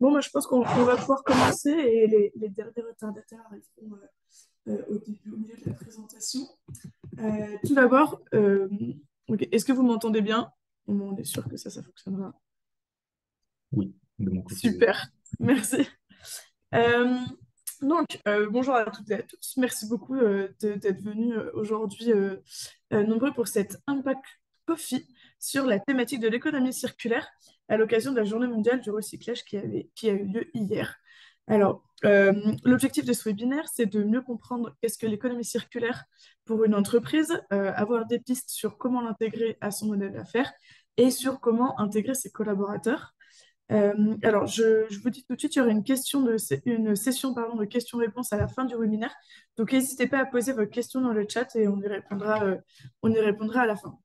Bon, moi, je pense qu'on va pouvoir commencer et les, les derniers retardataires arriveront euh, euh, au début, au milieu de la présentation. Euh, tout d'abord, est-ce que vous m'entendez bien? On est sûr que ça, ça fonctionnera. Oui, de mon côté. Super, merci. donc, bonjour à toutes et à tous. Merci beaucoup d'être venus aujourd'hui nombreux pour cette Impact Coffee sur la thématique de l'économie circulaire à l'occasion de la journée mondiale du recyclage qui, avait, qui a eu lieu hier. Alors, euh, l'objectif de ce webinaire, c'est de mieux comprendre qu'est-ce que l'économie circulaire pour une entreprise, euh, avoir des pistes sur comment l'intégrer à son modèle d'affaires et sur comment intégrer ses collaborateurs. Euh, alors, je, vous dis tout de suite, il y aura une, question de, une session pardon, de questions-réponses à la fin du webinaire. Donc, n'hésitez pas à poser vos questions dans le chat et on y répondra, on y répondra à la fin.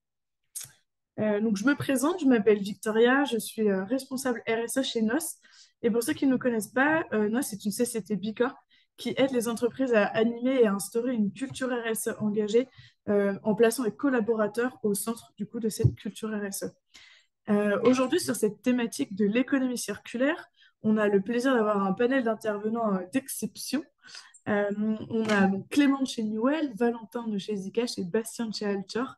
Euh, donc, je me présente, je m'appelle Victoria, je suis euh, responsable RSA chez NOS. Et pour ceux qui ne nous connaissent pas, euh, NOS est une CCT Bicorp qui aide les entreprises à animer et à instaurer une culture RSE engagée en plaçant les collaborateurs au centre du coup de cette culture RSE. Aujourd'hui, sur cette thématique de l'économie circulaire, on a le plaisir d'avoir un panel d'intervenants d'exception euh, on a Clément de chez Newell, Valentin de chez Zcash et Bastien de chez Altor.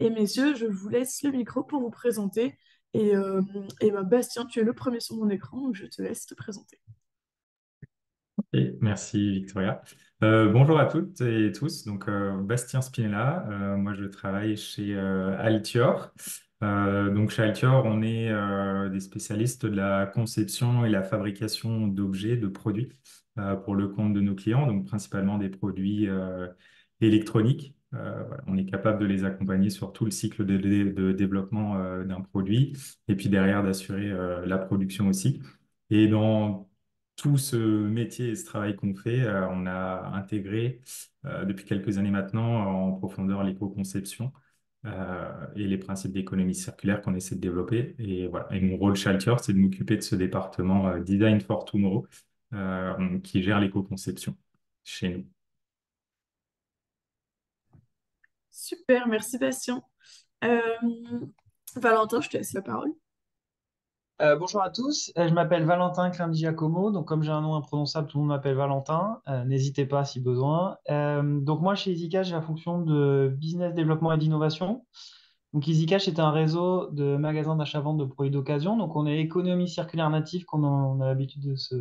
Et messieurs, je vous laisse le micro pour vous présenter. Et, euh, ben, Bastien, tu es le premier sur mon écran, donc je te laisse te présenter. merci Victoria. Euh, bonjour à toutes et tous. Donc Bastien Spinella, moi je travaille chez Altior. donc chez Altior, on est des spécialistes de la conception et la fabrication d'objets, de produits. Euh, pour le compte de nos clients, donc principalement des produits euh, électroniques. Euh, on est capable de les accompagner sur tout le cycle de, développement d'un produit et puis derrière d'assurer la production aussi. Et dans tout ce métier et ce travail qu'on fait, on a intégré depuis quelques années maintenant en profondeur l'éco-conception et les principes d'économie circulaire qu'on essaie de développer. Et, voilà. et mon rôle chez Altior, c'est de m'occuper de ce département Design for Tomorrow, euh, qui gère l'éco-conception chez nous. Super, merci Bastien. Euh, Valentin, je te laisse la parole. Euh, bonjour à tous, je m'appelle Valentin Clindi Giacomo, donc comme j'ai un nom imprononçable, tout le monde m'appelle Valentin, n'hésitez pas si besoin. donc moi chez EasyCash, j'ai la fonction de business développement et d'innovation. Donc EasyCash est un réseau de magasins d'achat-vente de produits d'occasion. Donc on est économie circulaire native comme on a l'habitude de se,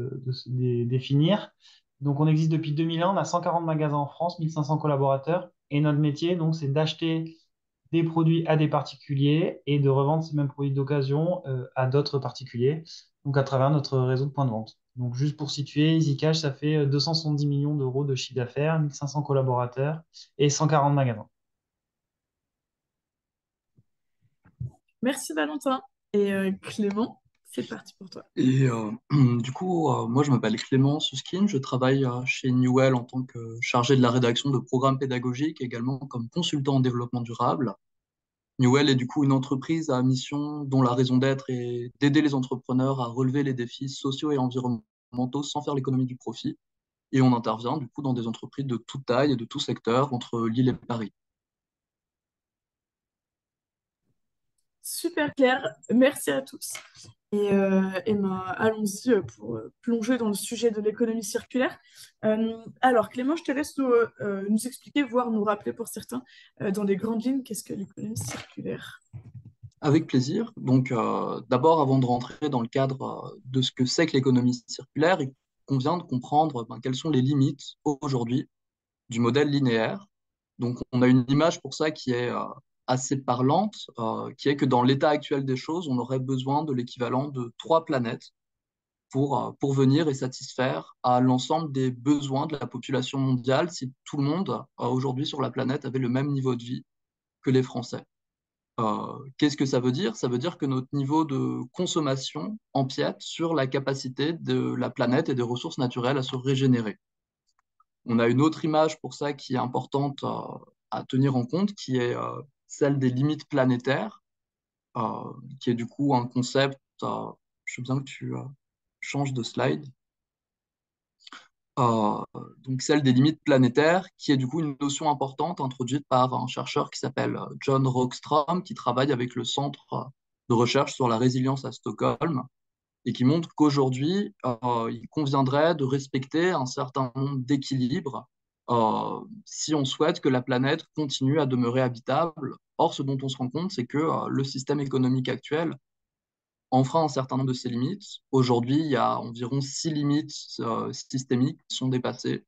définir. Donc on existe depuis 2001, on a 140 magasins en France, 1500 collaborateurs. Et notre métier, donc, c'est d'acheter des produits à des particuliers et de revendre ces mêmes produits d'occasion euh, à d'autres particuliers, donc à travers notre réseau de points de vente. Donc juste pour situer, EasyCash, ça fait 270 millions d'euros de chiffre d'affaires, 1500 collaborateurs et 140 magasins. Merci Valentin. Et euh, Clément, c'est parti pour toi. Et euh, du coup, euh, moi je m'appelle Clément Suskin, je travaille chez Newell en tant que chargé de la rédaction de programmes pédagogiques, également comme consultant en développement durable. Newell est du coup une entreprise à mission dont la raison d'être est d'aider les entrepreneurs à relever les défis sociaux et environnementaux sans faire l'économie du profit. Et on intervient du coup dans des entreprises de toute taille et de tout secteur entre Lille et Paris. Super clair, merci à tous. Et, euh, allons-y euh, pour euh, plonger dans le sujet de l'économie circulaire. alors Clément, je te laisse nous, nous, expliquer, voire nous rappeler pour certains, dans les grandes lignes, qu'est-ce que l'économie circulaire? Avec plaisir. Donc d'abord, avant de rentrer dans le cadre de ce que c'est que l'économie circulaire, il convient de comprendre ben, quelles sont les limites aujourd'hui du modèle linéaire. Donc on a une image pour ça qui est assez parlante, euh, qui est que dans l'état actuel des choses, on aurait besoin de l'équivalent de trois planètes pour, euh, pour venir et satisfaire à l'ensemble des besoins de la population mondiale si tout le monde euh, aujourd'hui sur la planète avait le même niveau de vie que les Français. Qu'est-ce que ça veut dire? Ça veut dire que notre niveau de consommation empiète sur la capacité de la planète et des ressources naturelles à se régénérer. On a une autre image pour ça qui est importante à tenir en compte, qui est celle des limites planétaires, euh, qui est du coup un concept, euh, je veux bien que tu euh, changes de slide, donc celle des limites planétaires, qui est du coup une notion importante introduite par un chercheur qui s'appelle John Rockstrom, qui travaille avec le Centre de recherche sur la résilience à Stockholm. et qui montre qu'aujourd'hui, il conviendrait de respecter un certain nombre d'équilibres si on souhaite que la planète continue à demeurer habitable. Or, ce dont on se rend compte, c'est que le système économique actuel enfreint un certain nombre de ses limites. Aujourd'hui, il y a environ six limites systémiques qui sont dépassées,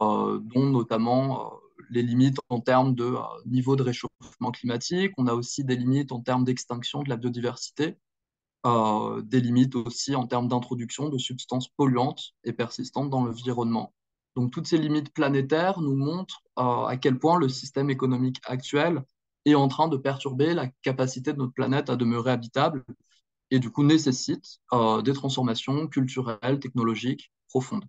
dont notamment les limites en termes de euh, niveau de réchauffement climatique. On a aussi des limites en termes d'extinction de la biodiversité, euh, des limites aussi en termes d'introduction de substances polluantes et persistantes dans l'environnement. Donc toutes ces limites planétaires nous montrent euh, à quel point le système économique actuel est en train de perturber la capacité de notre planète à demeurer habitable et du coup nécessite des transformations culturelles, technologiques profondes.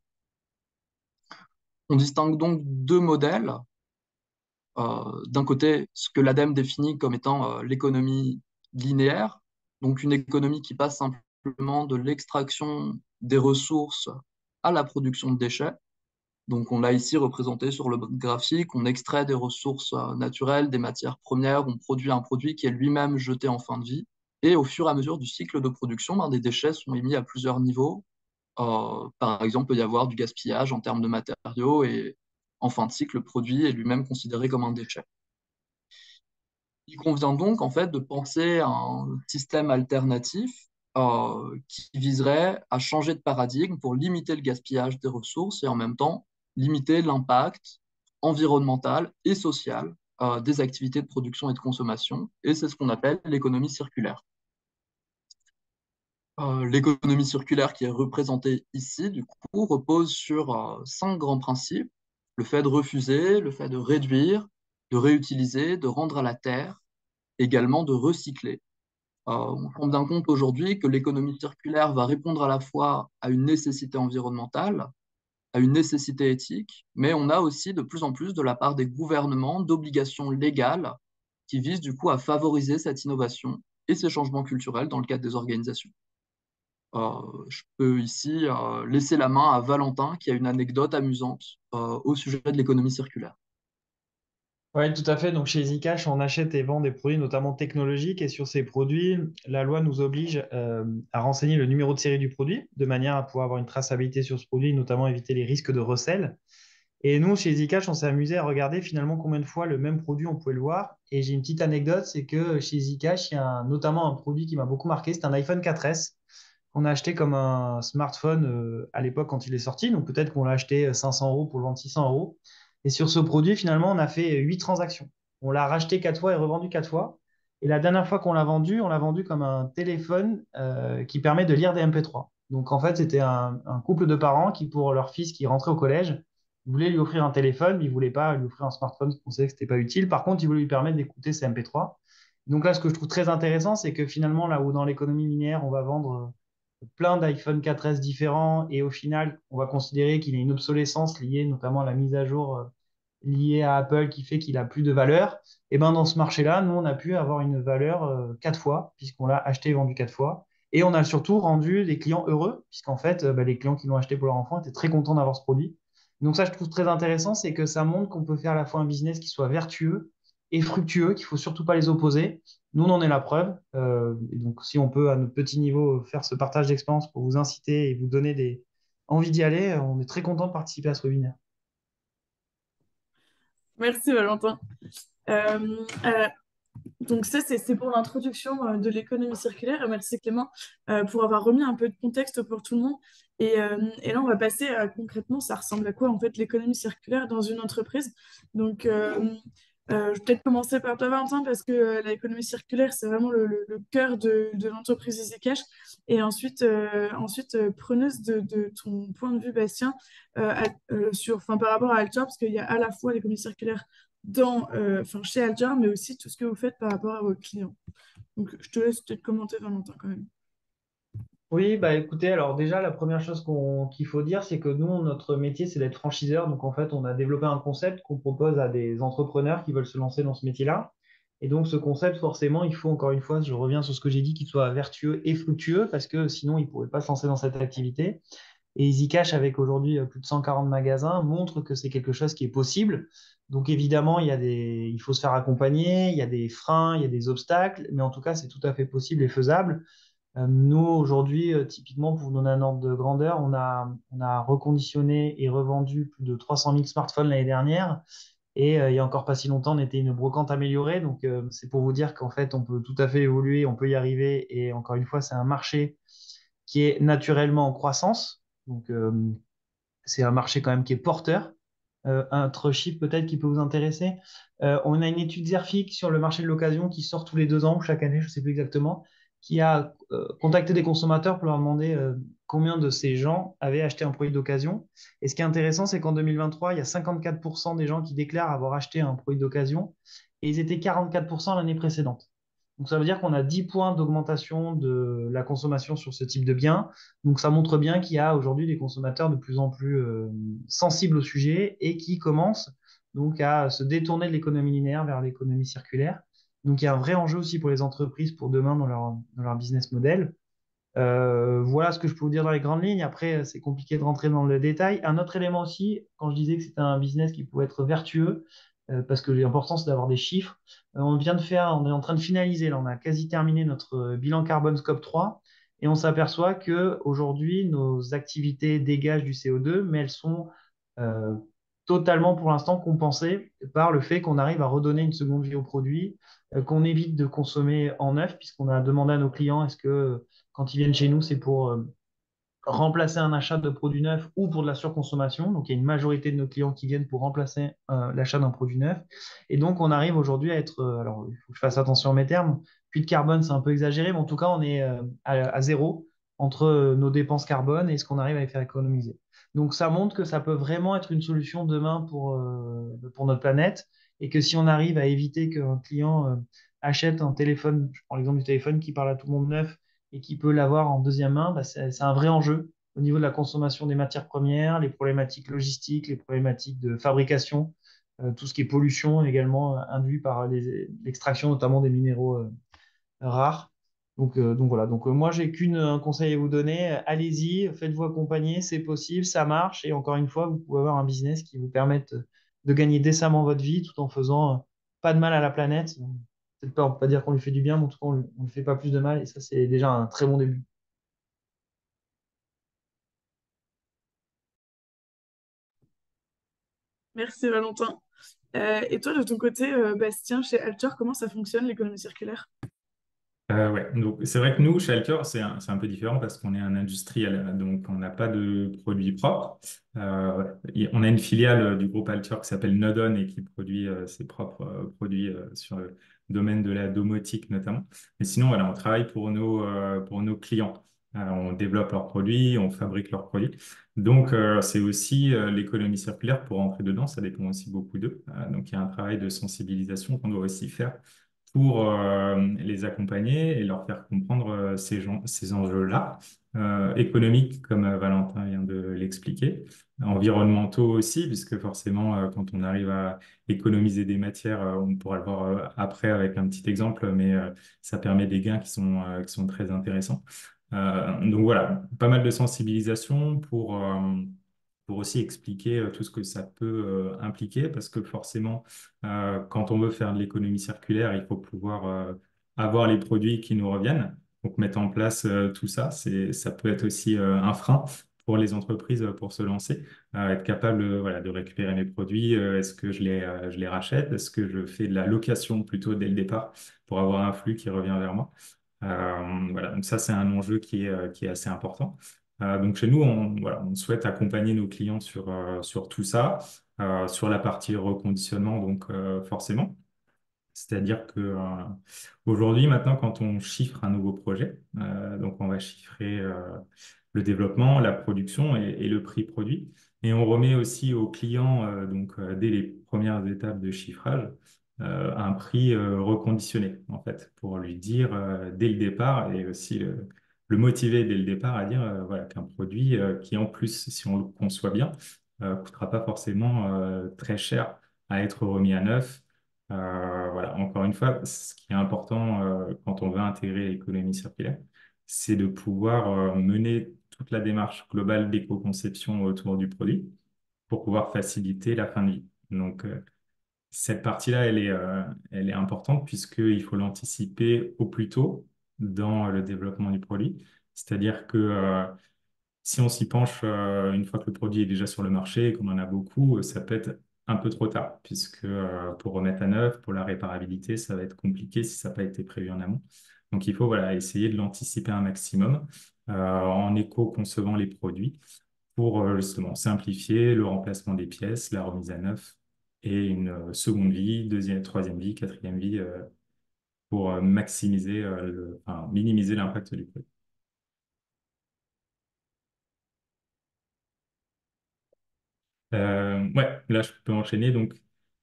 On distingue donc deux modèles euh, d'un côté ce que l'ADEME définit comme étant euh, l'économie linéaire, donc une économie qui passe simplement de l'extraction des ressources à la production de déchets. Donc on l'a ici représenté sur le graphique, on extrait des ressources euh, naturelles, des matières premières, on produit un produit qui est lui-même jeté en fin de vie. Et au fur et à mesure du cycle de production, ben, des déchets sont émis à plusieurs niveaux. par exemple, il peut y avoir du gaspillage en termes de matériaux et en fin de cycle, le produit est lui-même considéré comme un déchet. Il convient donc en fait de penser à un système alternatif euh, qui viserait à changer de paradigme pour limiter le gaspillage des ressources et en même temps limiter l'impact environnemental et social euh, des activités de production et de consommation. Et c'est ce qu'on appelle l'économie circulaire. Euh, l'économie circulaire qui est représentée ici, du coup, repose sur cinq grands principes le fait de refuser, le fait de réduire, de réutiliser, de rendre à la terre, également de recycler. Euh, on prend bien compte aujourd'hui que l'économie circulaire va répondre à la fois à une nécessité environnementale, à une nécessité éthique, mais on a aussi de plus en plus de la part des gouvernements d'obligations légales qui visent du coup à favoriser cette innovation et ces changements culturels dans le cadre des organisations. Je peux ici euh, laisser la main à Valentin qui a une anecdote amusante euh, au sujet de l'économie circulaire. Oui, tout à fait. Donc chez Zcash, on achète et vend des produits notamment technologiques et sur ces produits, la loi nous oblige à renseigner le numéro de série du produit de manière à pouvoir avoir une traçabilité sur ce produit, notamment éviter les risques de recel. Et nous, chez Zcash, on s'est amusé à regarder finalement combien de fois le même produit on pouvait le voir. Et j'ai une petite anecdote, c'est que chez Zcash, il y a notamment un produit qui m'a beaucoup marqué, c'est un iPhone 4S qu'on a acheté comme un smartphone euh, à l'époque quand il est sorti. Donc peut-être qu'on l'a acheté 500 euh, euros pour le vendre 600 euros. Et sur ce produit, finalement, on a fait 8 transactions. On l'a racheté 4 fois et revendu 4 fois. Et la dernière fois qu'on l'a vendu, on l'a vendu comme un téléphone euh, qui permet de lire des MP3. Donc en fait, c'était un, couple de parents qui, pour leur fils qui rentrait au collège, voulaient lui offrir un téléphone, mais ils ne voulaient pas lui offrir un smartphone parce qu'on savait que ce n'était pas utile. Par contre, ils voulaient lui permettre d'écouter ses MP3. Donc là, ce que je trouve très intéressant, c'est que finalement, là où dans l'économie minière, on va vendre plein d'iPhone 4S différents et au final, on va considérer qu'il y a une obsolescence liée notamment à la mise à jour euh, liée à Apple qui fait qu'il a plus de valeur. Et ben dans ce marché-là, nous, on a pu avoir une valeur euh, quatre fois puisqu'on l'a acheté et vendu quatre fois. Et on a surtout rendu des clients heureux puisqu'en fait, euh, bah, les clients qui l'ont acheté pour leur enfant étaient très contents d'avoir ce produit. Donc ça, je trouve très intéressant, c'est que ça montre qu'on peut faire à la fois un business qui soit vertueux et fructueux, qu'il faut surtout pas les opposer. Nous, on en est la preuve. Euh, donc, si on peut, à notre petit niveau, faire ce partage d'expérience pour vous inciter et vous donner des envies d'y aller, on est très content de participer à ce webinaire. Merci, Valentin. Euh, euh, donc ça, c'est pour l'introduction de l'économie circulaire. Merci Clément pour avoir remis un peu de contexte pour tout le monde. Et, et là, on va passer à concrètement, ça ressemble à quoi en fait l'économie circulaire dans une entreprise? Donc euh, je vais peut-être commencer par toi, Valentin, parce que euh, l'économie circulaire, c'est vraiment le, cœur de, l'entreprise EasyCash. Et ensuite, euh, ensuite preneuse de, ton point de vue, Bastien, sur, par rapport à Altor, parce qu'il y a à la fois l'économie circulaire dans, chez Altor, mais aussi tout ce que vous faites par rapport à vos clients. Donc, je te laisse peut-être commenter, Valentin, quand même. Oui, bah écoutez, alors déjà, la première chose qu'il faut dire, c'est que nous, notre métier, c'est d'être franchiseur. Donc, en fait, on a développé un concept qu'on propose à des entrepreneurs qui veulent se lancer dans ce métier-là. Et donc, ce concept, forcément, il faut, encore une fois, je reviens sur ce que j'ai dit, qu'il soit vertueux et fructueux, parce que sinon, ils ne pourraient pas se lancer dans cette activité. Et EasyCash, avec aujourd'hui euh, plus de 140 magasins, montre que c'est quelque chose qui est possible. Donc, évidemment, il, y a des, il faut se faire accompagner, il y a des freins, il y a des obstacles, mais en tout cas, c'est tout à fait possible et faisable. Nous, aujourd'hui, typiquement, pour vous donner un ordre de grandeur, on a, on a reconditionné et revendu plus de 300 000 smartphones l'année dernière. Et il n'y a encore pas si longtemps, on était une brocante améliorée. Donc, c'est pour vous dire qu'en fait, on peut tout à fait évoluer, on peut y arriver. Et encore une fois, c'est un marché qui est naturellement en croissance. Donc, c'est un marché quand même qui est porteur. Euh, un chiffre peut-être qui peut vous intéresser. Euh, on a une étude Zerfic sur le marché de l'occasion qui sort tous les deux ans ou chaque année, je ne sais plus exactement, qui a euh, contacté des consommateurs pour leur demander combien de ces gens avaient acheté un produit d'occasion. Et ce qui est intéressant, c'est qu'en 2023, il y a 54% des gens qui déclarent avoir acheté un produit d'occasion et ils étaient 44% l'année précédente. Donc ça veut dire qu'on a 10 points d'augmentation de la consommation sur ce type de biens. Donc ça montre bien qu'il y a aujourd'hui des consommateurs de plus en plus euh, sensibles au sujet et qui commencent donc à se détourner de l'économie linéaire vers l'économie circulaire. Donc il y a un vrai enjeu aussi pour les entreprises pour demain dans leur, dans leur business model. Euh, voilà ce que je peux vous dire dans les grandes lignes. Après, c'est compliqué de rentrer dans le détail. Un autre élément aussi, quand je disais que c'était un business qui pouvait être vertueux, euh, parce que l'important c'est d'avoir des chiffres. Euh, on vient de faire, on est en train de finaliser, là, on a quasi terminé notre bilan carbone scope 3 et on s'aperçoit que aujourd'hui nos activités dégagent du CO2, mais elles sont totalement pour l'instant compensées par le fait qu'on arrive à redonner une seconde vie au produit, qu'on évite de consommer en neuf, puisqu'on a demandé à nos clients est-ce que quand ils viennent chez nous, c'est pour remplacer un achat de produits neufs ou pour de la surconsommation? Donc, il y a une majorité de nos clients qui viennent pour remplacer euh, l'achat d'un produit neuf. Et donc, on arrive aujourd'hui à être, euh, alors il faut que je fasse attention à mes termes, puits de carbone, c'est un peu exagéré, mais en tout cas, on est euh, à, zéro entre nos dépenses carbone et ce qu'on arrive à les faire économiser. Donc, ça montre que ça peut vraiment être une solution demain pour, pour notre planète et que si on arrive à éviter qu'un client achète un téléphone, je prends l'exemple du téléphone qui parle à tout le monde neuf, et qui peut l'avoir en deuxième main, bah, c'est un vrai enjeu au niveau de la consommation des matières premières, les problématiques logistiques, les problématiques de fabrication, euh, tout ce qui est pollution également euh, induit par l'extraction notamment des minéraux euh, rares. Donc, donc voilà, donc moi j'ai qu'un conseil à vous donner, allez-y, faites-vous accompagner, c'est possible, ça marche et encore une fois, vous pouvez avoir un business qui vous permette de gagner décemment votre vie tout en faisant pas de mal à la planète peut-être pas, pas dire qu'on lui fait du bien, mais en tout cas, on ne lui fait pas plus de mal. Et ça, c'est déjà un très bon début. Merci Valentin. Euh, et toi, de ton côté, euh, Bastien, chez Alture, comment ça fonctionne l'économie circulaire? Euh, ouais, donc c'est vrai que nous, chez Alture, c'est un, un peu différent parce qu'on est un industriel, donc on n'a pas de produits propres. on a une filiale du groupe Alture qui s'appelle Nodon et qui produit ses propres produits sur domaine de la domotique notamment. Mais sinon, voilà, on travaille pour nos, euh, pour nos clients. Euh, on développe leurs produits, on fabrique leurs produits. Donc, euh, c'est aussi l'économie circulaire pour entrer dedans, ça dépend aussi beaucoup d'eux. donc, il y a un travail de sensibilisation qu'on doit aussi faire pour les accompagner et leur faire comprendre ces, ces enjeux-là, économiques, comme Valentin vient de l'expliquer, environnementaux aussi, puisque forcément, quand on arrive à économiser des matières, on pourra le voir après avec un petit exemple, mais ça permet des gains qui sont, qui sont très intéressants. donc voilà, pas mal de sensibilisation pour aussi expliquer tout ce que ça peut impliquer, parce que forcément, quand on veut faire de l'économie circulaire, il faut pouvoir avoir les produits qui nous reviennent. Donc mettre en place tout ça, ça peut être aussi un frein pour les entreprises pour se lancer, être capable de récupérer mes produits. Est-ce que je les, rachète? Est-ce que je fais de la location plutôt dès le départ pour avoir un flux qui revient vers moi? voilà, donc ça, c'est un enjeu qui est assez important. Donc chez nous, on, voilà, on souhaite accompagner nos clients sur, sur tout ça, sur la partie reconditionnement, donc forcément. C'est-à-dire que euh, aujourd'hui, maintenant, quand on chiffre un nouveau projet, euh, donc on va chiffrer euh, le développement, la production et, le prix produit, et on remet aussi au client, donc dès les premières étapes de chiffrage, un prix reconditionné, en fait, pour lui dire dès le départ et aussi motiver dès le départ à dire voilà, qu'un produit qui, en plus, si on le conçoit bien, ne coûtera pas forcément très cher à être remis à neuf euh, voilà, encore une fois, ce qui est important euh, quand on veut intégrer l'économie circulaire, c'est de pouvoir euh, mener toute la démarche globale d'éco-conception autour du produit pour pouvoir faciliter la fin de vie. Donc, cette partie-là, elle elle est importante puisqu'il faut l'anticiper au plus tôt dans le développement du produit. C'est-à-dire que si on s'y penche une fois que le produit est déjà sur le marché et qu'on en a beaucoup, ça peut être un peu trop tard, puisque pour remettre à neuf, pour la réparabilité, ça va être compliqué si ça n'a pas été prévu en amont. Donc il faut voilà, essayer de l'anticiper un maximum en éco-concevant les produits pour justement simplifier le remplacement des pièces, la remise à neuf et une seconde vie, deuxième, troisième vie, quatrième vie pour maximiser, enfin, minimiser l'impact du produit. Euh, ouais, là, je peux enchaîner. Donc,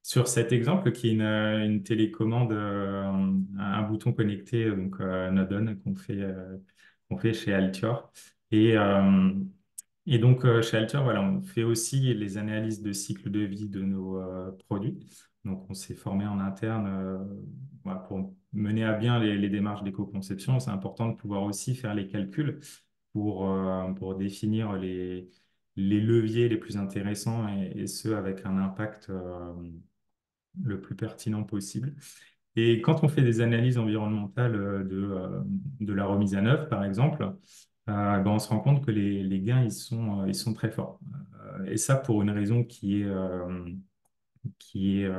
sur cet exemple qui est une, télécommande, euh, un, bouton connecté, donc euh, Nodon, qu'on fait, fait chez Altior. Et, et donc, chez Altior, voilà, on fait aussi les analyses de cycle de vie de nos produits. Donc, on s'est formé en interne pour mener à bien les, démarches d'éco-conception. C'est important de pouvoir aussi faire les calculs pour, pour définir les leviers les plus intéressants et, ceux avec un impact euh, le plus pertinent possible. Et quand on fait des analyses environnementales euh, de, euh, la remise à neuf, par exemple, ben on se rend compte que les, gains, ils sont très forts. et ça pour une raison qui est, qui est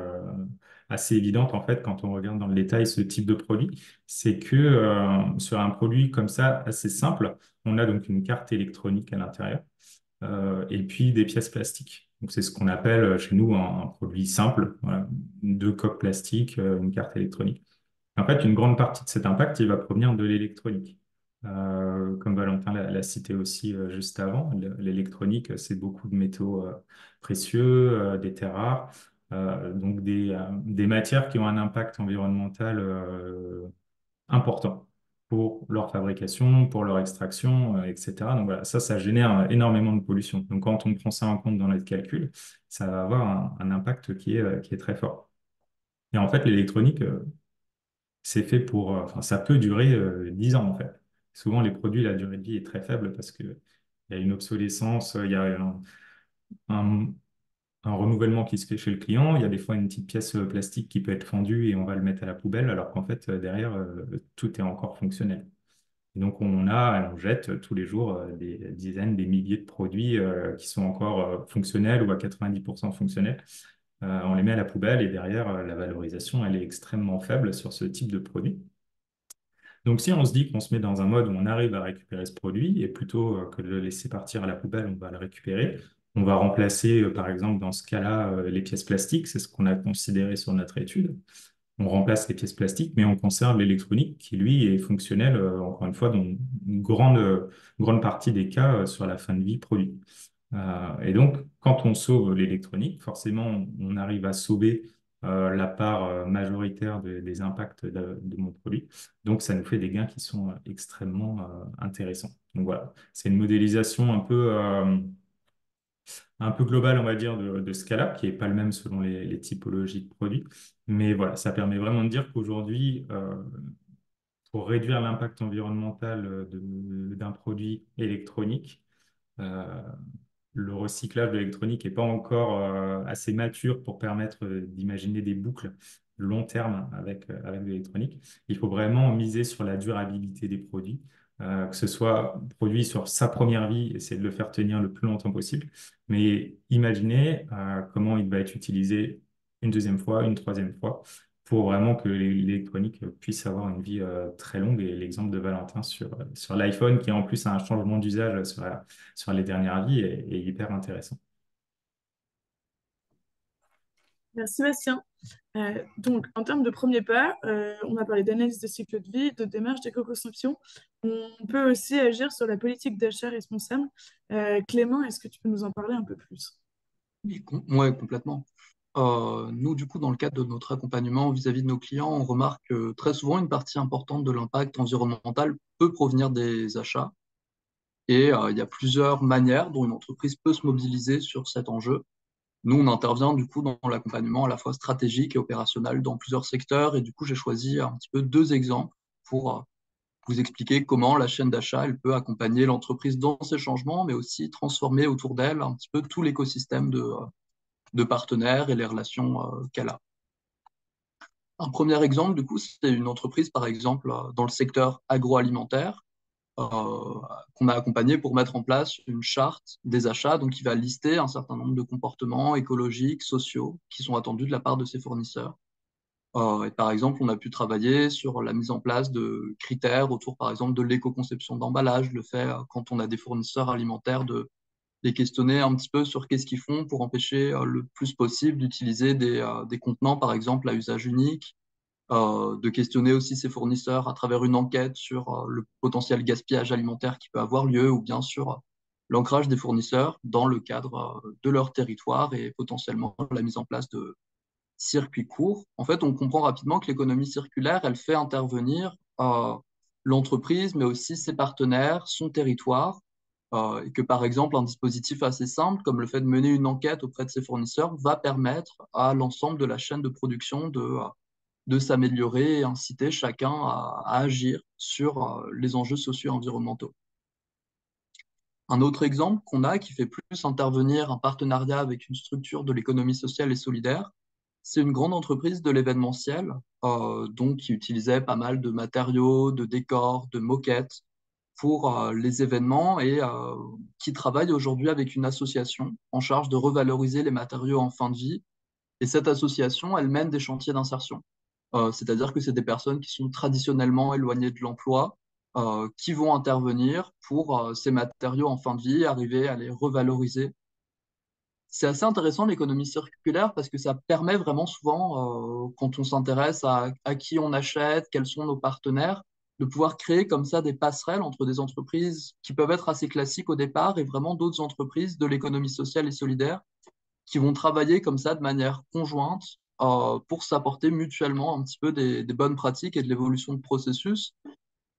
assez évidente, en fait, quand on regarde dans le détail ce type de produit. C'est que sur un produit comme ça, assez simple, on a donc une carte électronique à l'intérieur. Euh, et puis des pièces plastiques. Donc c'est ce qu'on appelle euh, chez nous un, produit simple, deux coques plastiques, euh, une carte électronique. En fait, une grande partie de cet impact, il va provenir de l'électronique. comme Valentin l'a cité aussi juste avant, l'électronique, c'est beaucoup de métaux précieux, des terres rares, donc des, des, matières qui ont un impact environnemental important pour leur fabrication, pour leur extraction, euh, etc. Donc voilà, ça, ça génère énormément de pollution. Donc quand on prend ça en compte dans notre calcul, ça va avoir un, impact qui est, euh, qui est très fort. Et en fait, l'électronique, euh, c'est fait pour, enfin, ça peut durer 10 ans en fait. Souvent, les produits, la durée de vie est très faible parce qu'il y a une obsolescence, il y a un renouvellement qui se fait chez le client. Il y a des fois une petite pièce euh, plastique qui peut être fendue et on va le mettre à la poubelle, alors qu'en fait, euh, derrière, euh, tout est encore fonctionnel. donc, on a, on jette tous les jours des dizaines, des milliers de produits qui sont encore fonctionnels ou à 90% fonctionnels. on les met à la poubelle et derrière, la valorisation, elle est extrêmement faible sur ce type de produit. Donc, si on se dit qu'on se met dans un mode où on arrive à récupérer ce produit, et plutôt que de le laisser partir à la poubelle, on va le récupérer, on va remplacer, euh, par exemple, dans ce cas-là, euh, les pièces plastiques. C'est ce qu'on a considéré sur notre étude. On remplace les pièces plastiques, mais on conserve l'électronique qui, lui, est fonctionnel, euh, encore une fois, dans une grande, grande partie des cas sur la fin de vie produit. et donc, quand on sauve l'électronique, forcément, on arrive à sauver la part majoritaire des impacts de, mon produit. Donc, ça nous fait des gains qui sont extrêmement intéressants. Donc voilà, c'est une modélisation un peu un peu global, on va dire, de, ce cas-là, qui n'est pas le même selon les, typologies de produits. Mais voilà, ça permet vraiment de dire qu'aujourd'hui, euh, pour réduire l'impact environnemental d'un produit électronique, euh, le recyclage de l'électronique n'est pas encore euh, assez mature pour permettre d'imaginer des boucles long terme avec, avec de l'électronique. Il faut vraiment miser sur la durabilité des produits. Que ce soit produit sur sa première vie, essayer de le faire tenir le plus longtemps possible, mais imaginez euh, comment il va être utilisé une deuxième fois, une troisième fois, pour vraiment que l'électronique puisse avoir une vie euh, très longue. Et l'exemple de Valentin sur, sur l'iPhone, qui en plus a un changement d'usage sur, sur les dernières vies, est, hyper intéressant. Merci Bastien. Euh, donc, en termes de premier pas, on a parlé d'analyse de cycle de vie, de démarche d'éco-conception. On peut aussi agir sur la politique d'achat responsable. Euh, Clément, est-ce que tu peux nous en parler un peu plus? Oui, complètement. Euh, nous, du coup, dans le cadre de notre accompagnement vis-à-vis de nos clients, on remarque que très souvent, une partie importante de l'impact environnemental peut provenir des achats. Et euh, il y a plusieurs manières dont une entreprise peut se mobiliser sur cet enjeu. Nous, on intervient du coup dans l'accompagnement à la fois stratégique et opérationnel dans plusieurs secteurs. Et du coup, j'ai choisi un petit peu deux exemples pour vous expliquer comment la chaîne d'achat elle peut accompagner l'entreprise dans ces changements, mais aussi transformer autour d'elle un petit peu tout l'écosystème de, de, partenaires et les relations euh, qu'elle a. Un premier exemple, du coup, c'est une entreprise, par exemple, dans le secteur agroalimentaire, euh, qu'on a accompagné pour mettre en place une charte des achats, donc qui va lister un certain nombre de comportements écologiques, sociaux, qui sont attendus de la part de ses fournisseurs. Euh, et par exemple, on a pu travailler sur la mise en place de critères autour, par exemple, de l'éco-conception d'emballage, le fait, euh, quand on a des fournisseurs alimentaires, de les questionner un petit peu sur qu'est-ce qu'ils font pour empêcher le plus possible d'utiliser des, des contenants, par exemple, à usage unique, euh, de questionner aussi ses fournisseurs à travers une enquête sur euh, le potentiel gaspillage alimentaire qui peut avoir lieu ou bien sur euh, l'ancrage des fournisseurs dans le cadre de leur territoire et potentiellement la mise en place de circuits courts. En fait, on comprend rapidement que l'économie circulaire, elle fait intervenir l'entreprise, mais aussi ses partenaires, son territoire, et que par exemple, un dispositif assez simple, comme le fait de mener une enquête auprès de ses fournisseurs, va permettre à l'ensemble de la chaîne de production de de s'améliorer et inciter chacun à, agir sur euh, les enjeux sociaux et environnementaux. Un autre exemple qu'on a qui fait plus intervenir un partenariat avec une structure de l'économie sociale et solidaire, c'est une grande entreprise de l'événementiel, euh, donc qui utilisait pas mal de matériaux, de décors, de moquettes pour euh, les événements et qui travaille aujourd'hui avec une association en charge de revaloriser les matériaux en fin de vie. Et cette association, elle mène des chantiers d'insertion. Euh, c'est-à-dire que c'est des personnes qui sont traditionnellement éloignées de l'emploi, euh, qui vont intervenir pour euh, ces matériaux en fin de vie, arriver à les revaloriser. C'est assez intéressant l'économie circulaire parce que ça permet vraiment souvent, quand on s'intéresse à, à qui on achète, quels sont nos partenaires, de pouvoir créer comme ça des passerelles entre des entreprises qui peuvent être assez classiques au départ et vraiment d'autres entreprises de l'économie sociale et solidaire qui vont travailler comme ça de manière conjointe euh, pour s'apporter mutuellement un petit peu des, bonnes pratiques et de l'évolution de processus.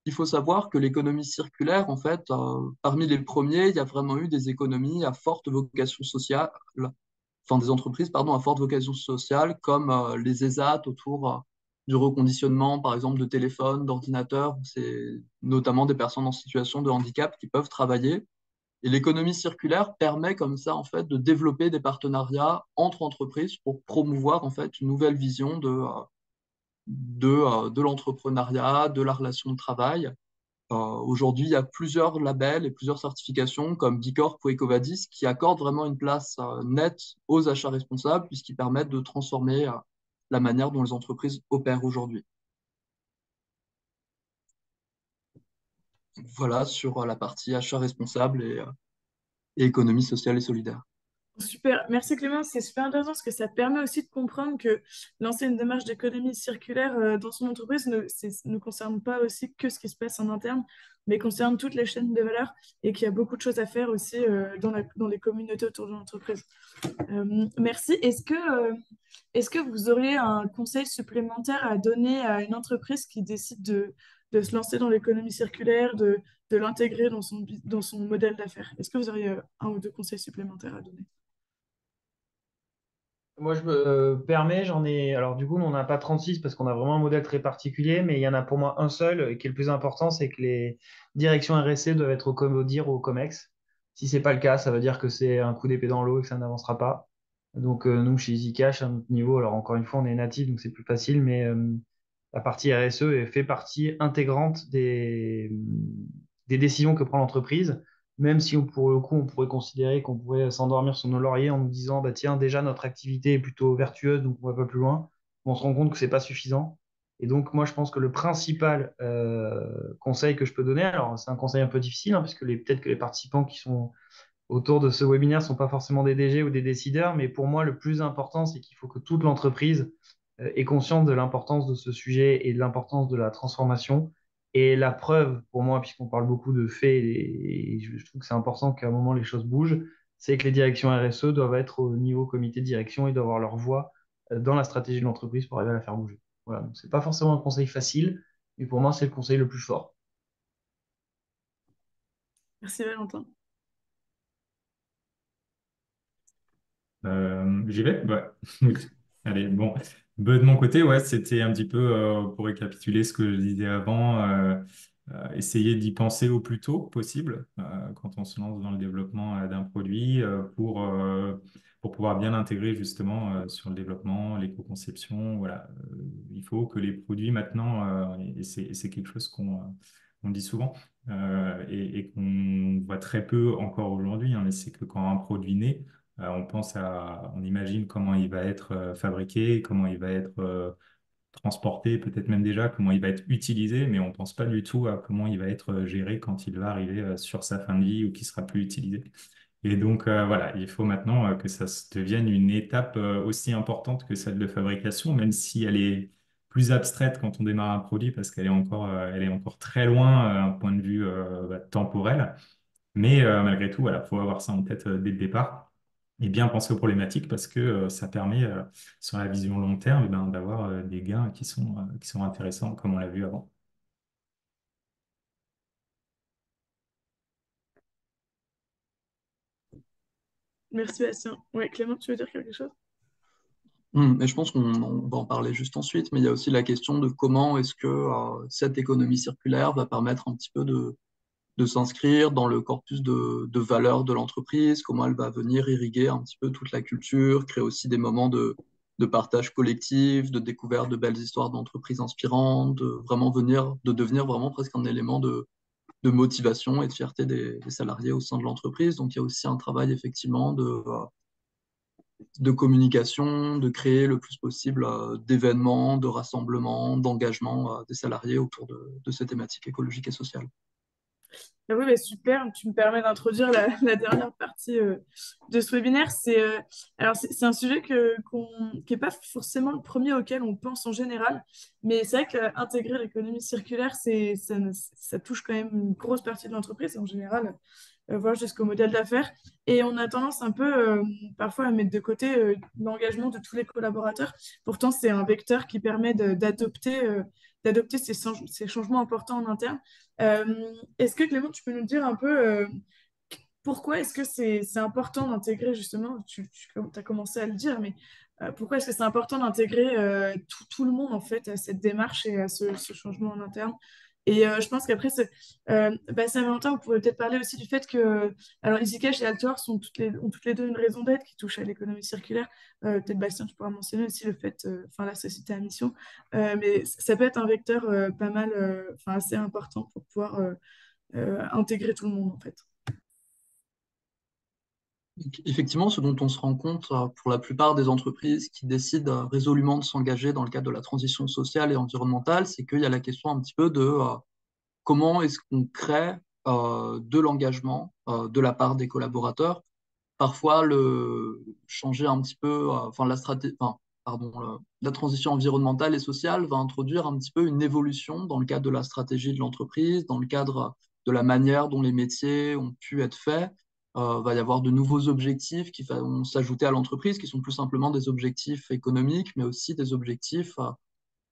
Il faut savoir que l'économie circulaire, en fait, euh, parmi les premiers, il y a vraiment eu des économies à forte vocation sociale, enfin des entreprises, pardon, à forte vocation sociale, comme euh, les ESAT autour du reconditionnement, par exemple, de téléphones, d'ordinateurs. C'est notamment des personnes en situation de handicap qui peuvent travailler et l'économie circulaire permet comme ça en fait de développer des partenariats entre entreprises pour promouvoir en fait une nouvelle vision de, euh, de, euh, de l'entrepreneuriat, de la relation de travail. Euh, aujourd'hui, il y a plusieurs labels et plusieurs certifications comme Bicorp ou Ecovadis qui accordent vraiment une place nette aux achats responsables puisqu'ils permettent de transformer la manière dont les entreprises opèrent aujourd'hui. Voilà sur euh, la partie achat responsable et, euh, et économie sociale et solidaire. Super, merci Clément, c'est super intéressant parce que ça permet aussi de comprendre que lancer une démarche d'économie circulaire euh, dans son entreprise ne, ne, concerne pas aussi que ce qui se passe en interne, mais concerne toutes les chaînes de valeur et qu'il y a beaucoup de choses à faire aussi dans, les communautés autour de l'entreprise. merci. Est-ce que, que vous auriez un conseil supplémentaire à donner à une entreprise qui décide de, de se lancer dans l'économie circulaire, de, l'intégrer dans son, modèle d'affaires. Est-ce que vous auriez euh, un ou deux conseils supplémentaires à donner? Moi, je me euh, permets, j'en ai. Alors, du coup, on n'a pas 36 parce qu'on a vraiment un modèle très particulier, mais il y en a pour moi un seul euh, qui est le plus important c'est que les directions RSC doivent être au ou au COMEX. Si ce n'est pas le cas, ça veut dire que c'est un coup d'épée dans l'eau et que ça n'avancera pas. Donc, nous, chez EasyCash, à notre niveau, alors encore une fois, on est natif, donc c'est plus facile, mais la partie RSE fait partie intégrante des, des décisions que prend l'entreprise, même si pour le coup, on pourrait considérer qu'on pourrait s'endormir sur nos lauriers en nous disant, bah, tiens, déjà, notre activité est plutôt vertueuse, donc on va pas plus loin. On se rend compte que c'est pas suffisant. Et donc, moi, je pense que le principal euh, conseil que je peux donner, alors c'est un conseil un peu difficile, hein, puisque peut-être que les participants qui sont autour de ce webinaire ne sont pas forcément des DG ou des décideurs, mais pour moi, le plus important, c'est qu'il faut que toute l'entreprise est consciente de l'importance de ce sujet et de l'importance de la transformation. Et la preuve, pour moi, puisqu'on parle beaucoup de faits, et je trouve que c'est important qu'à un moment les choses bougent, c'est que les directions RSE doivent être au niveau comité de direction et doivent avoir leur voix euh, dans la stratégie de l'entreprise pour arriver à la faire bouger. Voilà, donc c'est pas forcément un conseil facile, mais pour moi, c'est le conseil le plus fort. Merci Valentin. Euh, j'y vais? Allez, bon. Bah, de mon côté, ouais, c'était un petit peu, euh, pour récapituler ce que je disais avant, euh, euh, essayer d'y penser au plus tôt possible quand on se lance dans le développement d'un produit pour pour pouvoir bien intégrer justement sur le développement, l'éco-conception. Voilà, il faut que les produits maintenant, et c'est quelque chose qu'on on dit souvent et, et qu'on voit très peu encore aujourd'hui, hein, mais c'est que quand un produit naît, on pense à, on imagine comment il va être fabriqué, comment il va être transporté, peut-être même déjà comment il va être utilisé, mais on ne pense pas du tout à comment il va être géré quand il va arriver euh, sur sa fin de vie ou qu'il sera plus utilisé. Et donc euh, voilà, il faut maintenant euh, que ça devienne une étape aussi importante que celle de fabrication, même si elle est plus abstraite quand on démarre un produit parce qu'elle est encore, elle est encore très loin d'un point de vue bah, temporel. Mais malgré tout, voilà, faut avoir ça en tête dès le départ et bien penser aux problématiques parce que euh, ça permet, euh, sur la vision long terme, eh ben, d'avoir euh, des gains qui sont, qui sont intéressants, comme on l'a vu avant. Merci Bastien. Ouais, Clément, tu veux dire quelque chose? Hum, mais je pense qu'on va en parler juste ensuite, mais il y a aussi la question de comment est-ce que cette économie circulaire va permettre un petit peu de, de s'inscrire dans le corpus de, valeurs de l'entreprise, comment elle va venir irriguer un petit peu toute la culture, créer aussi des moments de, partage collectif, de découverte de belles histoires d'entreprises inspirantes, de vraiment venir, de devenir vraiment presque un élément de, motivation et de fierté des, salariés au sein de l'entreprise. Donc il y a aussi un travail effectivement de, communication, de créer le plus possible euh, d'événements, de rassemblements, d'engagement euh, des salariés autour de ces thématiques écologiques et sociales. Ah oui, super, tu me permets d'introduire la, dernière partie euh, de ce webinaire. C'est euh, un sujet que, qui n'est pas forcément le premier auquel on pense en général, mais c'est vrai qu'intégrer l'économie circulaire, ça, ça, touche quand même une grosse partie de l'entreprise en général, euh, voire jusqu'au modèle d'affaires. Et on a tendance un peu parfois à mettre de côté l'engagement de tous les collaborateurs. Pourtant, c'est un vecteur qui permet d'adopter d'adopter ces, changements importants en interne. Euh, est-ce que Clément, tu peux nous dire un peu euh, pourquoi est-ce que c'est important d'intégrer justement, tu, as commencé à le dire, mais euh, pourquoi est-ce que c'est important d'intégrer tout, le monde en fait à cette démarche et à ce changement en interne? Et euh, je pense qu'après, euh, bah, Saint-Valentin, on pourrait peut-être parler aussi du fait que, alors et Altor sont toutes les, ont toutes les deux une raison d'être qui touche à l'économie circulaire. Euh, peut-être Bastien, tu pourras mentionner aussi le fait, enfin la société à mission, mais ça peut être un vecteur pas mal, enfin assez important pour pouvoir intégrer tout le monde en fait. Effectivement, ce dont on se rend compte euh, pour la plupart des entreprises qui décident euh, résolument de s'engager dans le cadre de la transition sociale et environnementale, c'est qu'il y a la question un petit peu de euh, comment est-ce qu'on crée de l'engagement de la part des collaborateurs. Parfois, le un peu, enfin la stratégie, pardon, la transition environnementale et sociale va introduire un petit peu une évolution dans le cadre de la stratégie de l'entreprise, dans le cadre de la manière dont les métiers ont pu être faits euh, va y avoir de nouveaux objectifs qui vont s'ajouter à l'entreprise, qui sont plus simplement des objectifs économiques, mais aussi des objectifs euh,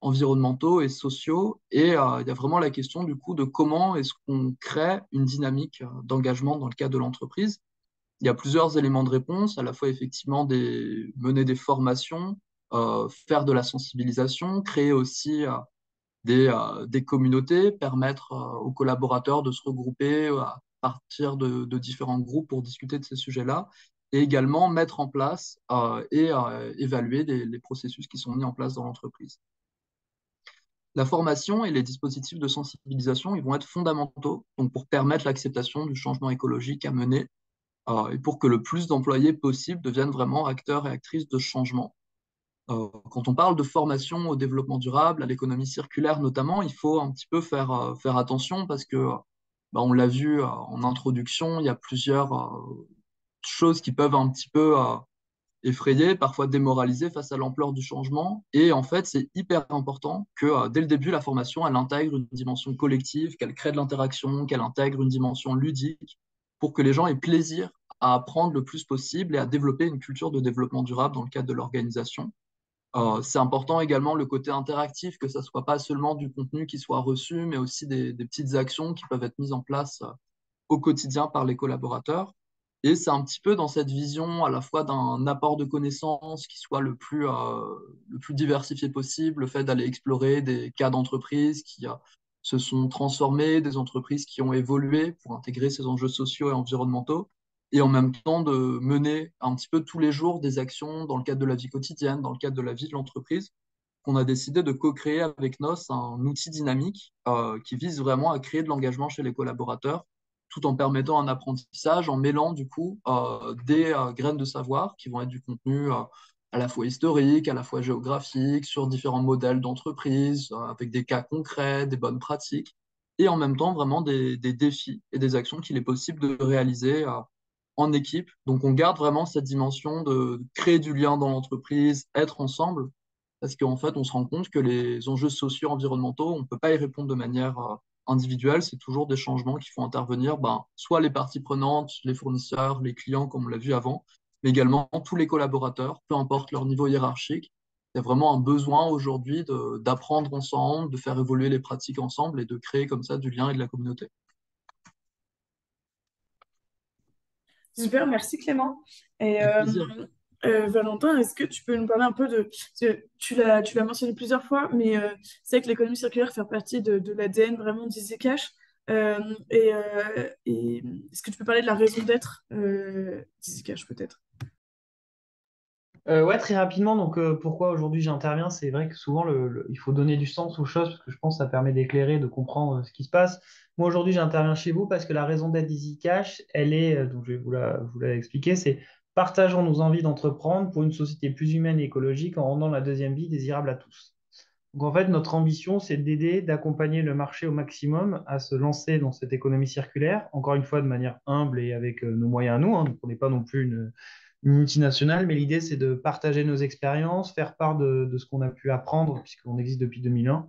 environnementaux et sociaux. Et euh, il y a vraiment la question du coup de comment est-ce qu'on crée une dynamique d'engagement dans le cadre de l'entreprise. Il y a plusieurs éléments de réponse, à la fois effectivement des, mener des formations, faire de la sensibilisation, créer aussi des, des, communautés, permettre aux collaborateurs de se regrouper partir de, différents groupes pour discuter de ces sujets-là et également mettre en place euh, et euh, évaluer les, processus qui sont mis en place dans l'entreprise. La formation et les dispositifs de sensibilisation ils vont être fondamentaux donc pour permettre l'acceptation du changement écologique à mener euh, et pour que le plus d'employés possible deviennent vraiment acteurs et actrices de changement. quand on parle de formation au développement durable, à l'économie circulaire notamment, il faut un petit peu faire, faire attention parce que bah, on l'a vu euh, en introduction, il y a plusieurs euh, choses qui peuvent un petit peu euh, effrayer, parfois démoraliser face à l'ampleur du changement. Et en fait, c'est hyper important que dès le début, la formation, elle intègre une dimension collective, qu'elle crée de l'interaction, qu'elle intègre une dimension ludique, pour que les gens aient plaisir à apprendre le plus possible et à développer une culture de développement durable dans le cadre de l'organisation. Euh, c'est important également le côté interactif, que ce ne soit pas seulement du contenu qui soit reçu, mais aussi des, petites actions qui peuvent être mises en place euh, au quotidien par les collaborateurs. Et c'est un petit peu dans cette vision à la fois d'un apport de connaissances qui soit le plus, euh, le plus diversifié possible, le fait d'aller explorer des cas d'entreprises qui se sont transformés, des entreprises qui ont évolué pour intégrer ces enjeux sociaux et environnementaux, et en même temps de mener un petit peu tous les jours des actions dans le cadre de la vie quotidienne, dans le cadre de la vie de l'entreprise, qu'on a décidé de co-créer avec NOS un outil dynamique euh, qui vise vraiment à créer de l'engagement chez les collaborateurs, tout en permettant un apprentissage, en mêlant du coup euh, des euh, graines de savoir qui vont être du contenu à la fois historique, à la fois géographique, sur différents modèles d'entreprise, avec des cas concrets, des bonnes pratiques, et en même temps vraiment des, des défis et des actions qu'il est possible de réaliser en équipe. Donc on garde vraiment cette dimension de créer du lien dans l'entreprise, être ensemble, parce qu'en fait on se rend compte que les enjeux sociaux environnementaux, on ne peut pas y répondre de manière euh, individuelle, c'est toujours des changements qui font intervenir ben, soit les parties prenantes, les fournisseurs, les clients comme on l'a vu avant, mais également tous les collaborateurs, peu importe leur niveau hiérarchique. Il y a vraiment un besoin aujourd'hui d'apprendre ensemble, de faire évoluer les pratiques ensemble et de créer comme ça du lien et de la communauté. Super, merci Clément. Et euh, euh, Valentin, est-ce que tu peux nous parler un peu de... Tu l'as, tu l'as mentionné plusieurs fois, mais euh, c'est que l'économie circulaire fait partie de, de l'ADN vraiment d'Easy Cash. et, et est-ce que tu peux parler de la raison d'être d'Easy Cash peut-être? Euh, ouais, très rapidement. Donc, pourquoi aujourd'hui j'interviens? C'est vrai que souvent, il faut donner du sens aux choses parce que je pense que ça permet d'éclairer, de comprendre ce qui se passe. Moi, aujourd'hui, j'interviens chez vous parce que la raison d'être d'EasyCash, elle est, euh, donc je vais vous la, vous la c'est partageons nos envies d'entreprendre pour une société plus humaine et écologique en rendant la deuxième vie désirable à tous. Donc, en fait, notre ambition, c'est d'aider, d'accompagner le marché au maximum à se lancer dans cette économie circulaire, encore une fois, de manière humble et avec euh, nos moyens à nous. Hein. donc, on n'est pas non plus une, multinationale, mais l'idée, c'est de partager nos expériences, faire part de, ce qu'on a pu apprendre, puisqu'on existe depuis 2001,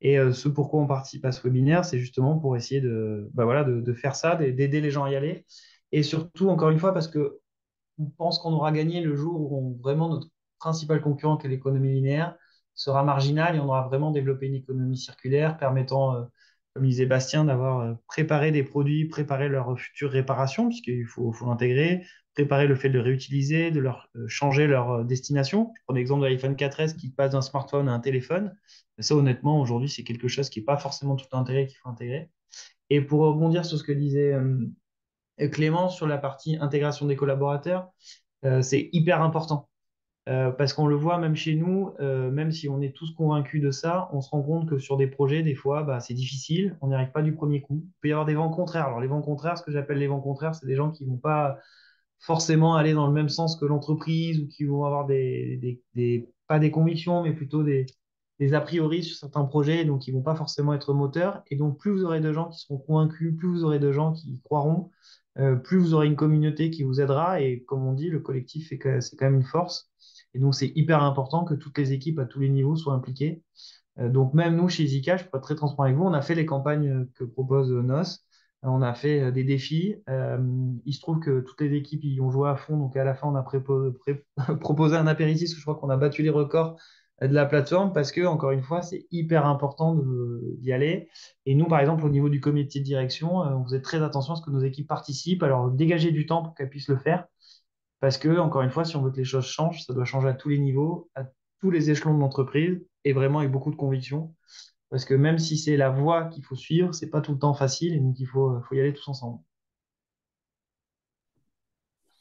et euh, ce pourquoi on participe à ce webinaire, c'est justement pour essayer de, bah faire ça, d'aider les gens à y aller. Et surtout, encore une fois, parce que on pense qu'on aura gagné le jour où vraiment notre principal concurrent, qui est l'économie linéaire, sera marginal et on aura vraiment développé une économie circulaire permettant, euh, comme disait Bastien, d'avoir euh, préparé des produits, préparé leur future réparation, puisqu'il faut, l'intégrer, préparer le fait de réutiliser, de leur euh, changer leur euh, destination. Je prends l'exemple de l'iPhone 4S qui passe d'un smartphone à un téléphone. ça, honnêtement, aujourd'hui, c'est quelque chose qui n'est pas forcément tout intérêt qu'il faut intégrer. Et pour rebondir sur ce que disait Clément sur la partie intégration des collaborateurs, c'est hyper important. Parce qu'on le voit même chez nous, même si on est tous convaincus de ça, on se rend compte que sur des projets, des fois, bah, c'est difficile, on n'y arrive pas du premier coup. Il peut y avoir des vents contraires. Alors les vents contraires, ce que j'appelle les vents contraires, c'est des gens qui ne vont pas forcément aller dans le même sens que l'entreprise ou qui vont avoir des, pas des convictions, mais plutôt des, a priori sur certains projets, donc ils vont pas forcément être moteurs. Et donc, plus vous aurez de gens qui seront convaincus, plus vous aurez de gens qui y croiront, euh, plus vous aurez une communauté qui vous aidera. Et comme on dit, le collectif, c'est quand même une force. Et donc, c'est hyper important que toutes les équipes à tous les niveaux soient impliquées. Euh, donc, même nous, chez Zika, je peux être très transparent avec vous, on a fait les campagnes que propose NOS. On a fait euh, des défis. Euh, il se trouve que toutes les équipes y ont joué à fond. Donc à la fin, on a proposé un apéritif. je crois qu'on a battu les records de la plateforme parce que, encore une fois, c'est hyper important d'y aller. Et nous, par exemple, au niveau du comité de direction, euh, on faisait très attention à ce que nos équipes participent. Alors, dégager du temps pour qu'elles puissent le faire. Parce que, encore une fois, si on veut que les choses changent, ça doit changer à tous les niveaux, à tous les échelons de l'entreprise et vraiment avec beaucoup de conviction. Parce que même si c'est la voie qu'il faut suivre, c'est pas tout le temps facile et donc il faut, faut y aller tous ensemble.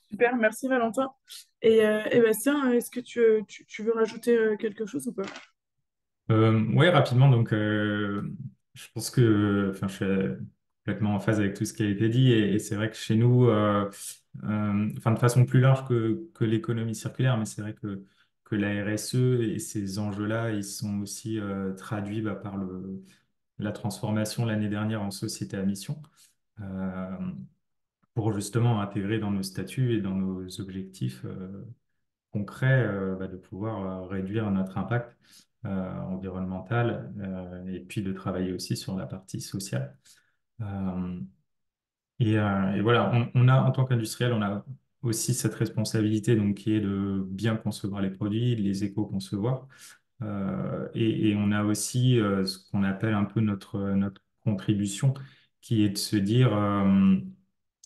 Super, merci Valentin. Et, euh, Bastien, est-ce que tu, tu, veux rajouter euh, quelque chose ou pas? Euh, Oui, rapidement. Donc, je pense que je suis complètement en phase avec tout ce qui a été dit. Et, c'est vrai que chez nous, enfin, de façon plus large que, que l'économie circulaire, mais c'est vrai que que la RSE et ces enjeux-là, ils sont aussi euh, traduits bah, par le, la transformation l'année dernière en société à mission, euh, pour justement intégrer dans nos statuts et dans nos objectifs euh, concrets bah, de pouvoir réduire notre impact environnemental et puis de travailler aussi sur la partie sociale. Et, et, voilà, on, a en tant qu'industriel, on a aussi cette responsabilité donc, qui est de bien concevoir les produits, de les éco-concevoir. Euh, et, on a aussi euh, ce qu'on appelle un peu notre, notre contribution, qui est de se dire euh,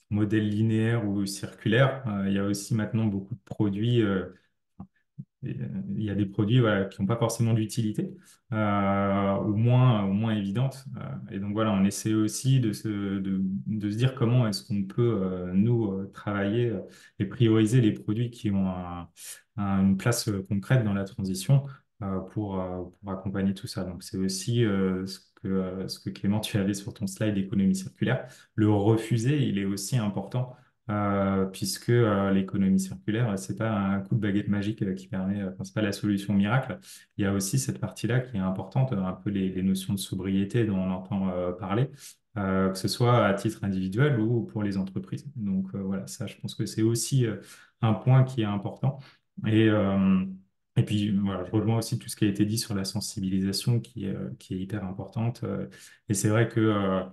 modèle linéaire ou circulaire. il y a aussi maintenant beaucoup de produits. Il y a des produits qui n'ont pas forcément d'utilité euh, ou moins, ou moins évidentes. et donc voilà, on essaie aussi de se, de, de se dire comment est-ce qu'on peut, nous, travailler et prioriser les produits qui ont une place concrète dans la transition pour, pour accompagner tout ça. Donc c'est aussi ce que, ce que Clément, tu avais sur ton slide économie circulaire. Le refuser, il est aussi important euh, puisque euh, l'économie circulaire, c'est pas un coup de baguette magique euh, qui permet, enfin, c'est pas la solution miracle. Il y a aussi cette partie-là qui est importante, un peu les, notions de sobriété dont on entend parler, que ce soit à titre individuel ou pour les entreprises. Donc voilà, ça, je pense que c'est aussi un point qui est important. Et et puis, voilà, je rejoins aussi tout ce qui a été dit sur la sensibilisation qui, est, qui est hyper importante. Euh, et c'est vrai que, euh,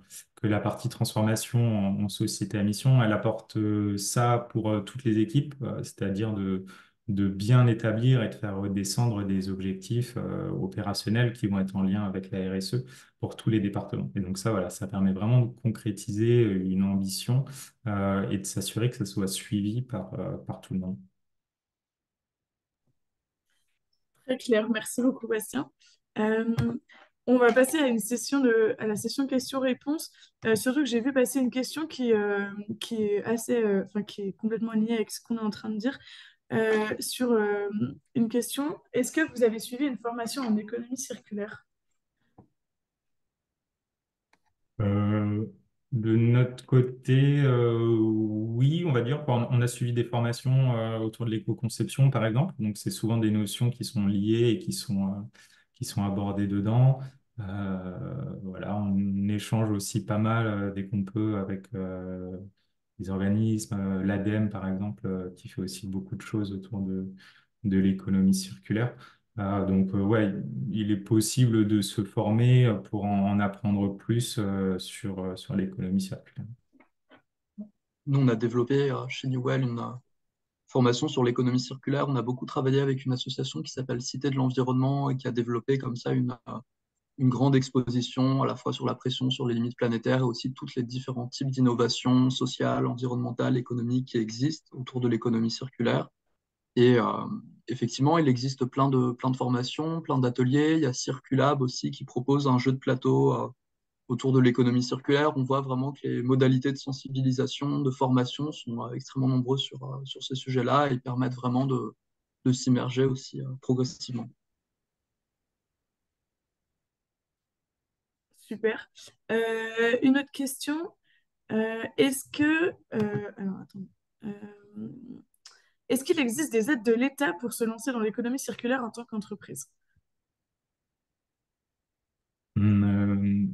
la partie transformation en, société à mission, elle apporte euh, ça pour toutes les équipes, c'est-à-dire de, de bien établir et de faire redescendre des objectifs opérationnels qui vont être en lien avec la RSE pour tous les départements. Et donc ça, voilà, ça permet vraiment de concrétiser une ambition et de s'assurer que ça soit suivi par, par tout le monde. Très clair, merci beaucoup Bastien. Euh, on va passer à une session de, à la session questions-réponses. Euh, surtout que j'ai vu passer une question qui, euh, qui est assez, enfin qui est complètement liée avec ce qu'on est en train de dire. sur une question, est-ce que vous avez suivi une formation en économie circulaire? De notre côté, euh, oui, on va dire qu'on a suivi des formations euh, autour de l'éco-conception, par exemple. Donc, c'est souvent des notions qui sont liées et qui sont, euh, qui sont abordées dedans. voilà, on échange aussi pas mal dès qu'on peut avec les organismes, l'ADEME, par exemple, qui fait aussi beaucoup de choses autour de, de l'économie circulaire. Donc, euh, ouais, il est possible de se former pour en, apprendre plus euh, sur, euh, sur l'économie circulaire. Nous, on a développé chez Newell une formation sur l'économie circulaire. On a beaucoup travaillé avec une association qui s'appelle Cité de l'environnement et qui a développé comme ça une, une grande exposition à la fois sur la pression sur les limites planétaires et aussi tous les différents types d'innovations sociales, environnementales, économiques qui existent autour de l'économie circulaire. Et euh, effectivement, il existe plein de, plein de formations, plein d'ateliers. Il y a Circulab aussi qui propose un jeu de plateau euh, autour de l'économie circulaire. On voit vraiment que les modalités de sensibilisation, de formation sont euh, extrêmement nombreuses sur, sur ces sujets-là et permettent vraiment de, de s'immerger aussi progressivement. Super. une autre question. Est-ce que... attends. Est-ce qu'il existe des aides de l'État pour se lancer dans l'économie circulaire en tant qu'entreprise?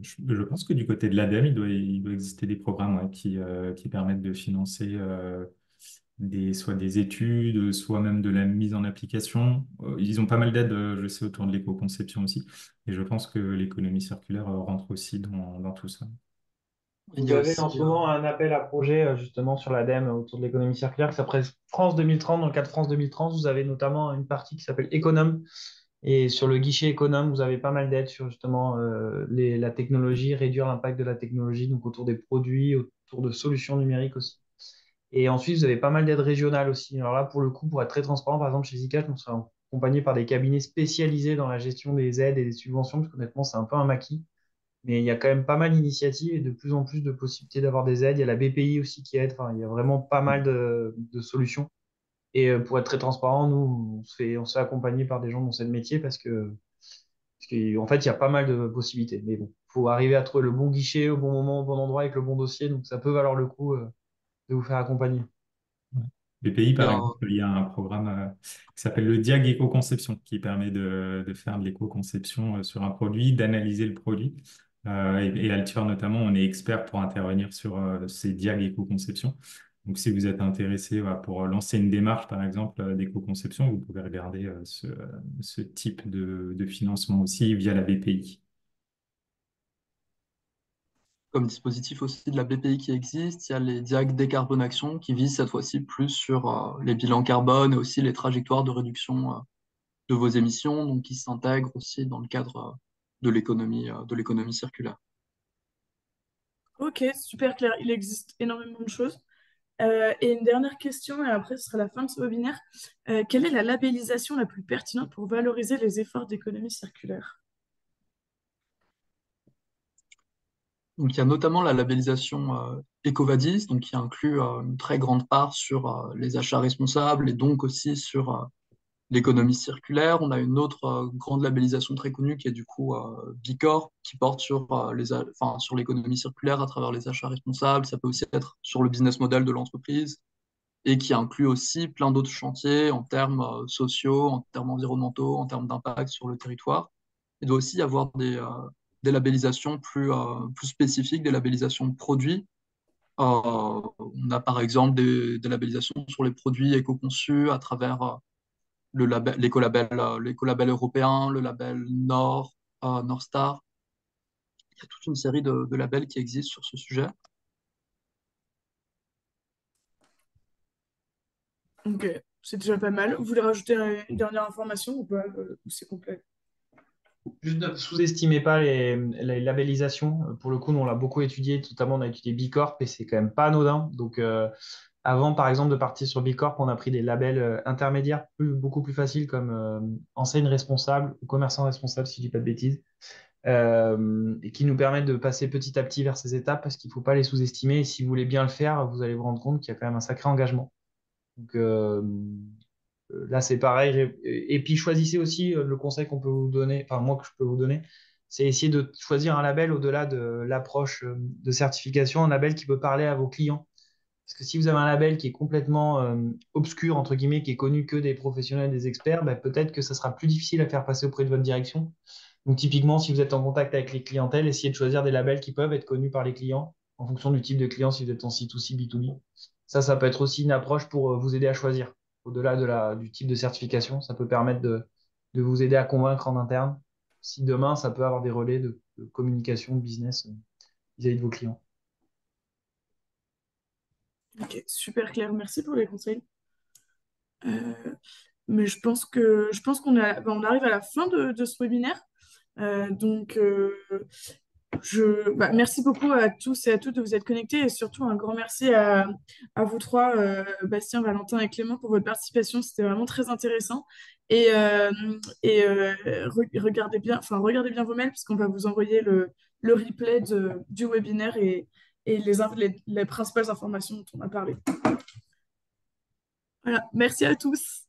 Je, pense que du côté de l'ADEME, il doit, il doit exister des programmes qui, euh, qui permettent de financer euh, des, soit des études, soit même de la mise en application. ils ont pas mal d'aides, je sais, autour de l'éco-conception aussi. Et je pense que l'économie circulaire rentre aussi dans, dans tout ça. Vous avez en ce moment un appel à projet euh, justement sur l'ADEME autour de l'économie circulaire qui s'appelle France 2030. Dans le cadre de France 2030, vous avez notamment une partie qui s'appelle Économe. Et sur le guichet Économe, vous avez pas mal d'aides sur justement euh, la technologie, réduire l'impact de la technologie, donc autour des produits, autour de solutions numériques aussi. Et ensuite, vous avez pas mal d'aides régionales aussi. Alors là, pour le coup, pour être très transparent, par exemple, chez Zika, nous sommes accompagnés par des cabinets spécialisés dans la gestion des aides et des subventions, parce qu'honnêtement, c'est un peu un maquis. Mais il y a quand même pas mal d'initiatives et de plus en plus de possibilités d'avoir des aides. Il y a la BPI aussi qui aide. Enfin, il y a vraiment pas mal de, solutions. Et euh, pour être très transparent, nous, on se fait, on se fait accompagner par des gens dans ce métier parce que, en fait, il y a pas mal de possibilités. Mais bon, faut arriver à trouver le bon guichet au bon moment, au bon endroit avec le bon dossier. Donc, ça peut valoir le coup euh, de vous faire accompagner. BPI, par exemple, il y a un programme euh, qui s'appelle le Diag Éco-Conception qui permet de, de faire de l'éco-conception sur un produit, d'analyser le produit euh, et, et Altior notamment, on est expert pour intervenir sur euh, ces diag éco-conception. Donc, si vous êtes intéressé pour lancer une démarche, par exemple, euh, d'éco-conception, vous pouvez regarder ce, type de, financement aussi via la BPI. Comme dispositif aussi de la BPI qui existe, il y a les diag décarbonation qui visent cette fois-ci plus sur les bilans carbone et aussi les trajectoires de réduction de vos émissions, donc qui s'intègrent aussi dans le cadre de l'économie euh, de l'économie circulaire. Ok, super clair. Il existe énormément de choses. Euh, et une dernière question, et après ce sera la fin de ce webinaire. Euh, quelle est la labellisation la plus pertinente pour valoriser les efforts d'économie circulaire? Donc, il y a notamment la labellisation euh, EcoVadis, donc qui inclut une très grande part sur les achats responsables et donc aussi sur l'économie circulaire. On a une autre euh, grande labellisation très connue qui est du coup euh, Bicorp, qui porte sur euh, sur l'économie circulaire à travers les achats responsables. Ça peut aussi être sur le business model de l'entreprise et qui inclut aussi plein d'autres chantiers en termes euh, sociaux, en termes environnementaux, en termes d'impact sur le territoire. Il doit aussi y avoir des, euh, des labellisations plus, euh, plus spécifiques, des labellisations de produits. Euh, on a par exemple des, labellisations sur les produits éco-conçus à travers euh, le label, l'écolabel, euh, l'écolabel européen, le label Nord, euh, Northstar. Il y a toute une série de, de labels qui existent sur ce sujet. Ok, c'est déjà pas mal. Vous voulez rajouter une dernière information ou pas? euh, ou c'est complet? Juste ne sous-estimez pas les, les labellisations. Pour le coup, nous, on l'a beaucoup étudié, notamment on a étudié Bicorp et c'est quand même pas anodin. Donc, euh, avant, par exemple, de partir sur Bicorp, on a pris des labels euh, intermédiaires beaucoup plus faciles comme euh, enseigne responsable ou commerçant responsable, si je dis pas de bêtises, euh, et qui nous permettent de passer petit à petit vers ces étapes parce qu'il faut pas les sous-estimer. Si vous voulez bien le faire, vous allez vous rendre compte qu'il y a quand même un sacré engagement. Donc, Là, c'est pareil. Et puis, choisissez aussi le conseil qu'on peut vous donner, enfin, moi, que je peux vous donner, c'est essayer de choisir un label au-delà de l'approche de certification, un label qui peut parler à vos clients. Parce que si vous avez un label qui est complètement euh, obscur, entre guillemets, qui est connu que des professionnels, des experts, bah, peut-être que ça sera plus difficile à faire passer auprès de votre direction. Donc, typiquement, si vous êtes en contact avec les clientèles, essayez de choisir des labels qui peuvent être connus par les clients en fonction du type de client, si vous êtes en C2C, B2B. Ça, ça peut être aussi une approche pour euh, vous aider à choisir au-delà de du type de certification, ça peut permettre de, de vous aider à convaincre en interne. Si demain, ça peut avoir des relais de, de communication, de business euh, vis-à-vis de vos clients. Super clair. Merci pour les conseils. Euh, mais je pense que je pense qu'on ben, arrive à la fin de, ce webinaire. Euh, donc, euh, je, bah, merci beaucoup à tous et à toutes de vous être connectés et surtout un grand merci à, à vous trois, Bastien, Valentin et Clément, pour votre participation. C'était vraiment très intéressant. Et, et re- regardez bien, regardez bien vos mails puisqu'on va vous envoyer le, le replay de- du webinaire et, et les, inf- les, les principales informations dont on a parlé. Voilà, merci à tous.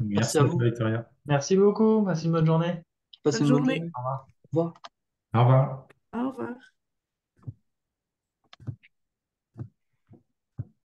Merci à à vous. Victoria. Merci beaucoup, passez une bonne journée. Passez Bonne une bonne journée. journée. Au revoir. Au revoir. Au revoir. Au revoir.